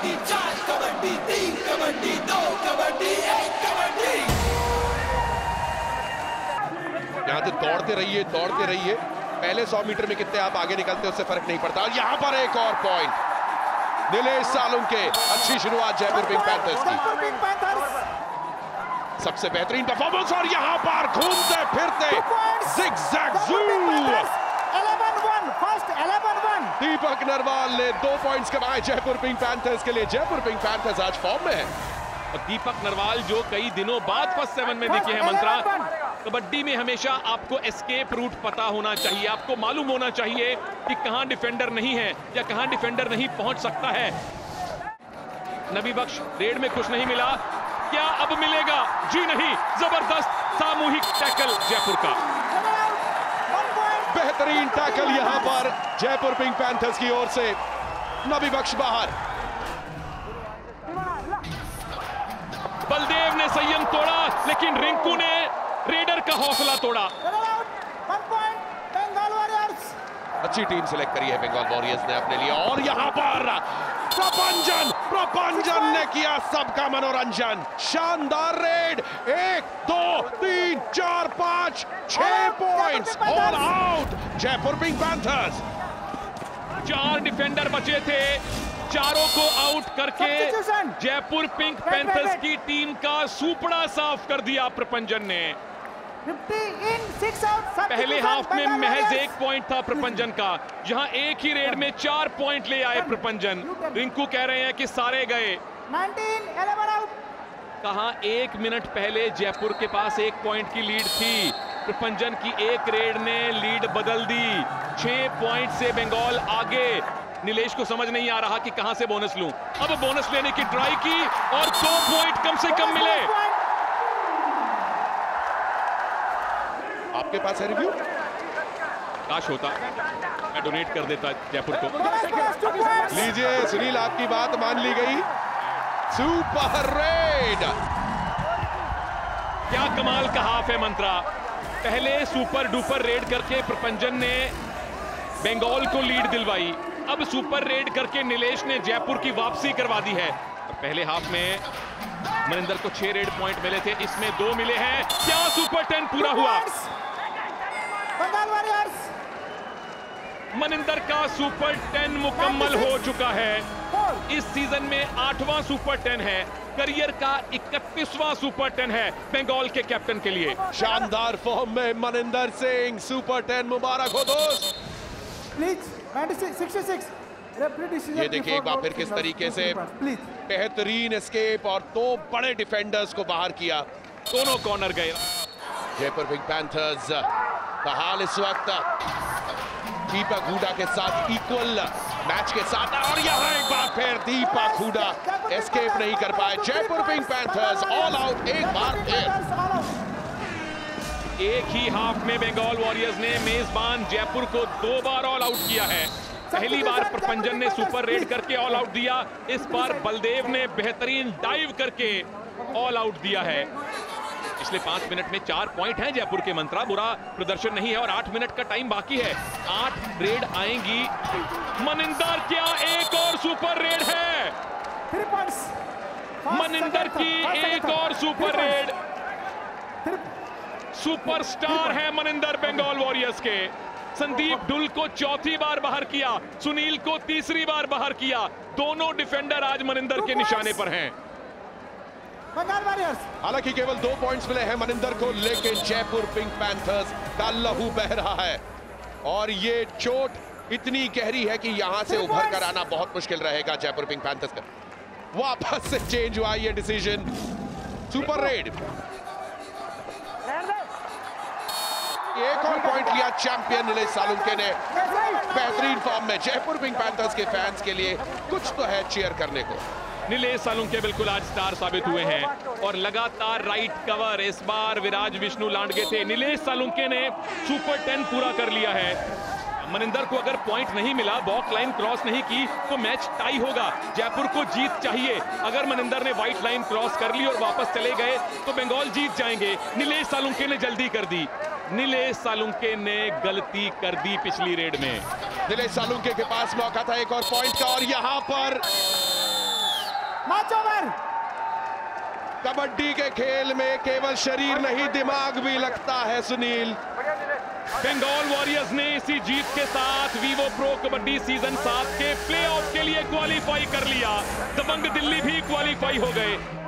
कबड्डी चार कबड्डी तीन कबड्डी दो कबड्डी एक कबड्डी। यहाँ से दौड़ते रहिए दौड़ते रहिए। पहले 100 मीटर में कितने आप आगे निकलते हैं उससे फ़र्क नहीं पड़ता। और यहाँ पर एक और पॉइंट नीलेश सालुंके अच्छी शुरुआत जयपुर पिंक पैंथर्स की। सबसे बेहतरीन परफॉर्मेंस और यहाँ पर घूमते फिरते जिगजैग जू 11-1 फ़र्स्ट 11-1 दीपक नरवाल ने दो पॉइंट्स कमाए जयपुर पिंक पैंथर्स के लिए। जयपुर पिंक पैंथर्स आज फॉर्म में है। और दीपक नरवाल जो कई दिनों बाद फ़र्स्ट सेवन में दिखे हैं, मंत्रा, कबड्डी में हमेशा आपको एस्केप रूट पता होना चाहिए। आपको मालूम होना चाहिए कि कहाँ डिफेंडर नहीं है या कहाँ डिफेंडर नहीं पहुँच सकता है। नबी बख्श, रेड में कुछ नहीं मिला। क्या अब मिलेगा? जी नहीं, ज़बरदस्त सामूहिक टैकल जयपुर का। बेहतरीन टैकल यहाँ पर जयपुर पिंक पैंथर्स की ओर से। नबी बख्श बाहर। बलदेव ने संयम तोड़ा लेकिन रिंकू ने रेडर का हौसला तोड़ा। बंगाल वॉरियर्स अच्छी टीम सिलेक्ट करी है बंगाल वॉरियर्स ने अपने लिए। और यहाँ पर प्रपंजन प्रपंजन ने किया सबका मनोरंजन। शानदार रेड एक दो पाँच छह points all out Jaipur pink panthers चार डिफेंडर बचे थे। चारों को आउट करके जयपुर पिंक पैंथर्स की टीम का सुपड़ा साफ़ कर दिया प्रपंजन ने। 50 इन 6 पहले हाफ़ में महज एक पॉइंट था प्रपंजन का। जहाँ एक ही रेड में चार पॉइंट ले आए प्रपंजन। रिंकू कह रहे हैं कि सारे गए। 19 11 आउट कहा एक मिनट पहले जयपुर के पास एक पॉइंट की लीड थी। प्रपंजन की एक रेड ने लीड बदल दी। छह पॉइंट से बंगाल आगे। नीलेश को समझ नहीं आ रहा कि कहाँ से बोनस लूँ। अब बोनस लेने की ट्राई की और दो पॉइंट कम से कम मिले। आपके पास है रिव्यू काश होता। मैं डोनेट कर देता जयपुर को। लीजिए सुनील आपकी बात मान ली गई। सुपर रेड क्या कमाल का हाफ़ है मंत्रा। पहले सुपर डुपर रेड करके प्रपंजन ने बंगाल को लीड दिलवाई। अब सुपर रेड करके नीलेश ने जयपुर की वापसी करवा दी है। पहले हाफ़ में मनिंदर को छह रेड पॉइंट मिले थे, इसमें दो मिले हैं। क्या सुपर टेन पूरा हुआ? मनिंदर का सुपर टेन मुकम्मल हो चुका है। इस सीज़न में आठवां सुपर टेन है। करियर का इकतीसवां सुपर टेन है बंगाल के कैप्टन के लिए। शानदार फॉर्म में मनिंदर सिंह सुपर टेन मुबारक हो दोस्त। प्लीज़ 96 66 रेफरी डिसीज़न ये देखिए एक बार फिर किस तरीके से प्लीज़ बेहतरीन एस्केप और दो बड़े डिफेंडर्स को बाहर किया। दोनों कॉर्नर गए। जयपुर पिंक पैंथर्स का हाल इस वक्त। दीपक हुडा के साथ इक्वल मैच के साथ और यहाँ एक बार फिर दीपक हुडा एस्केप नहीं कर पाए। Jaipur pink panthers all out एक बार फिर। एक ही हाफ़ में बंगाल वॉरियर्स ने मेजबान जयपुर को दो बार ऑल आउट किया है। पहली बार प्रपंजन ने सुपर रेड करके ऑल आउट दिया। इस बार बलदेव ने बेहतरीन डाइव करके ऑल आउट दिया है। पिछले पाँच मिनट में चार पॉइंट हैं जयपुर के मंत्रा। बुरा प्रदर्शन नहीं है और आठ मिनट का टाइम बाकी है। आठ रेड आएँगी। मनिंदर क्या एक और सुपर रेड है? 3 पॉइंट्स मनिंदर की एक और सुपर रेड सुपरस्टार है मनिंदर बंगाल वॉरियर्स के। संदीप डुल को चौथी बार बाहर किया। सुनील को तीसरी बार बाहर किया। दोनों डिफेंडर आज मनिंदर के निशाने पर हैं। बंगाल वॉरियर्स। हालाँकि केवल दो पॉइंट्स मिले हैं मनिंदर को लेकिन जयपुर पिंक पैंथर्स का लहू बह रहा है। और ये चोट इतनी गहरी है कि यहाँ से उभर कर आना बहुत मुश्किल रहेगा जयपुर पिंक पैंथर्स का। वापस से चेंज हुआ ये डिसीज़न सुपर रेड एक और पॉइंट लिया चैंपियन नीलेश सालुंके ने। बेहतरीन फॉर्म में जयपुर पिंक पैंथर्स के फैंस के लिए कुछ तो है चेयर करने को। नीलेश सालुंके बिल्कुल आज स्टार साबित हुए हैं। और लगातार राइट कवर इस बार विराज, विष्णु लांडगे थे। नीलेश सालुंके ने सुपर टेन पूरा कर लिया है। मनिंदर को अगर पॉइंट नहीं मिला बॉक लाइन क्रॉस नहीं की तो मैच टाई होगा। जयपुर को जीत चाहिए। अगर मनिंदर ने व्हाइट लाइन क्रॉस कर ली और वापस चले गए तो बंगाल जीत जाएँगे। नीलेश सालुंके ने जल्दी कर दी। नीलेश सालुंके ने गलती कर दी पिछली रेड में। नीलेश सालुंके के पास मौका था एक और पॉइंट का, और यहाँ पर मैच ओवर। कबड्डी के खेल में केवल शरीर नहीं, दिमाग भी लगता है, सुनील। बंगाल वॉरियर्स ने इसी जीत के साथ वीवो प्रो कबड्डी सीज़न सात के प्लेऑफ के लिए क्वालिफाई कर लिया। दबंग दिल्ली भी क्वालिफाई हो गए।